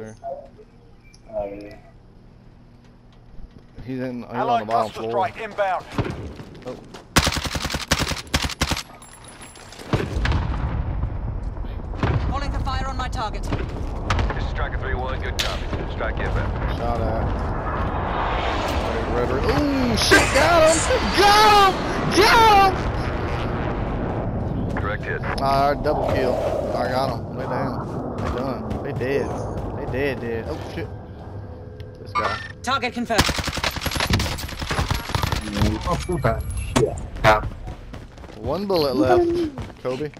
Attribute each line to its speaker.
Speaker 1: there.
Speaker 2: Oh, yeah.
Speaker 1: He's in. He's on the
Speaker 3: Allied
Speaker 1: bottom
Speaker 3: cluster
Speaker 1: floor.
Speaker 3: strike inbound.
Speaker 1: Oh.
Speaker 4: Calling for fire on my target.
Speaker 5: This is Striker 3-1, good copy. Strike inbound.
Speaker 1: Shot at. Red, red, red. Ooh, shit! Got him! Got him! Got him!
Speaker 5: Direct hit.
Speaker 1: Alright, double kill. I got him. They down. They done. They dead. They dead, dead. Oh shit. This guy.
Speaker 4: Target confirmed.
Speaker 2: Oh, okay. Shit. Yeah.
Speaker 1: One bullet left. Kobe.